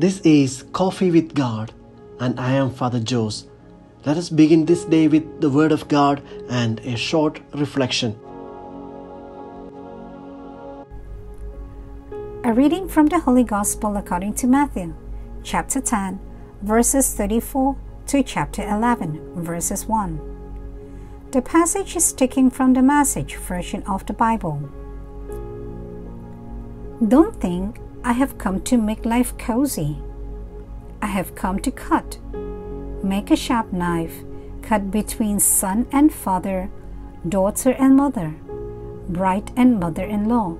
This is Coffee with God, and I am Father Jose. Let us begin this day with the Word of God and a short reflection. A reading from the Holy Gospel according to Matthew, chapter 10, verses 34 to chapter 11, verses 1. The passage is taken from the message version of the Bible. Don't think I have come to make life cozy. I have come to cut. Make a sharp knife, cut between son and father, daughter and mother, bride and mother in law.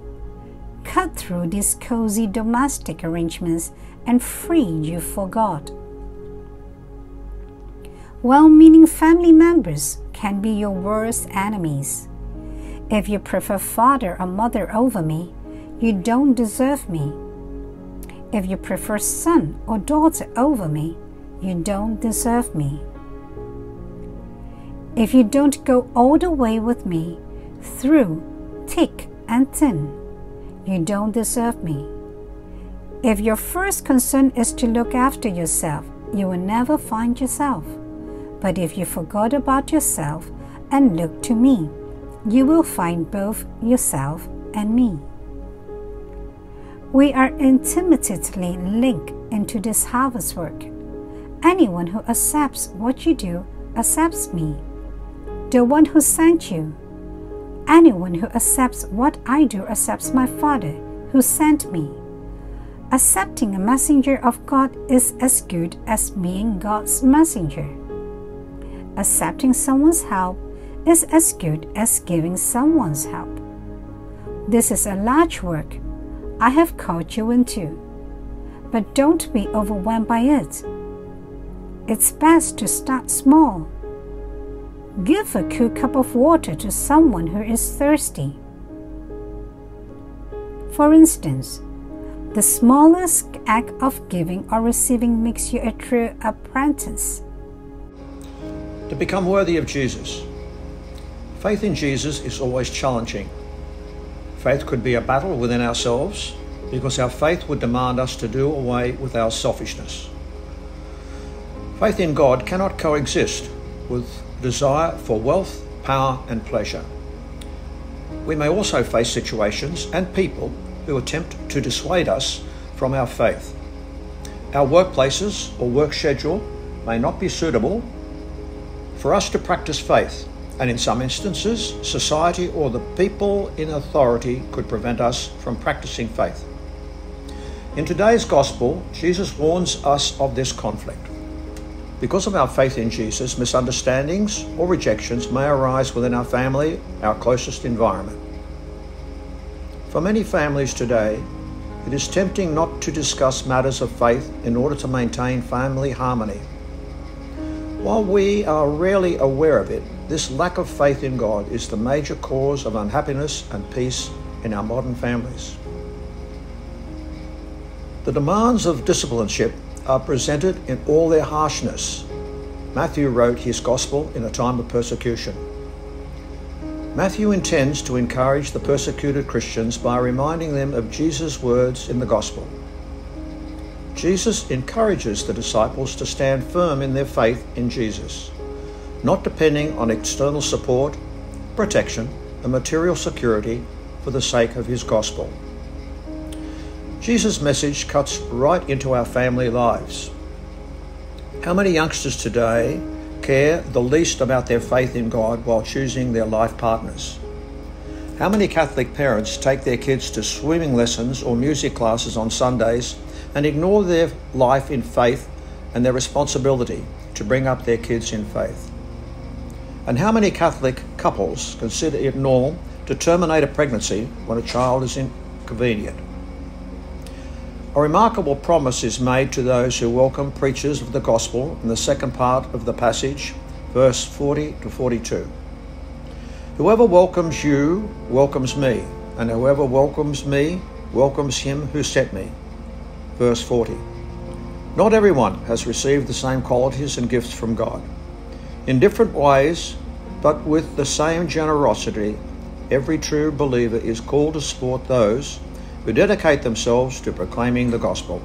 Cut through these cozy domestic arrangements and free you for God. Well meaning family members can be your worst enemies. If you prefer father or mother over me, you don't deserve me. If you prefer son or daughter over me, you don't deserve me. If you don't go all the way with me, through thick and thin, you don't deserve me. If your first concern is to look after yourself, you will never find yourself. But if you forgot about yourself and look to me, you will find both yourself and me. We are intimately linked into this harvest work. Anyone who accepts what you do accepts me, the one who sent you. Anyone who accepts what I do accepts my Father who sent me. Accepting a messenger of God is as good as being God's messenger. Accepting someone's help is as good as giving someone's help. This is a large work I have called you into. But don't be overwhelmed by it. It's best to start small. Give a cool cup of water to someone who is thirsty. For instance, the smallest act of giving or receiving makes you a true apprentice. To become worthy of Jesus. Faith in Jesus is always challenging. Faith could be a battle within ourselves because our faith would demand us to do away with our selfishness. Faith in God cannot coexist with desire for wealth, power, and pleasure. We may also face situations and people who attempt to dissuade us from our faith. Our workplaces or work schedule may not be suitable for us to practice faith and in some instances, society or the people in authority could prevent us from practicing faith. In today's gospel, Jesus warns us of this conflict. Because of our faith in Jesus, misunderstandings or rejections may arise within our family, our closest environment. For many families today, it is tempting not to discuss matters of faith in order to maintain family harmony. While we are rarely aware of it, this lack of faith in God is the major cause of unhappiness and peace in our modern families. The demands of discipleship are presented in all their harshness. Matthew wrote his gospel in a time of persecution. Matthew intends to encourage the persecuted Christians by reminding them of Jesus' words in the gospel. Jesus encourages the disciples to stand firm in their faith in Jesus not depending on external support, protection, and material security for the sake of his gospel. Jesus' message cuts right into our family lives. How many youngsters today care the least about their faith in God while choosing their life partners? How many Catholic parents take their kids to swimming lessons or music classes on Sundays and ignore their life in faith and their responsibility to bring up their kids in faith? And how many Catholic couples consider it normal to terminate a pregnancy when a child is inconvenient? A remarkable promise is made to those who welcome preachers of the gospel in the second part of the passage, verse 40 to 42. Whoever welcomes you welcomes me, and whoever welcomes me welcomes him who sent me. Verse 40. Not everyone has received the same qualities and gifts from God. In different ways, but with the same generosity, every true believer is called to support those who dedicate themselves to proclaiming the gospel.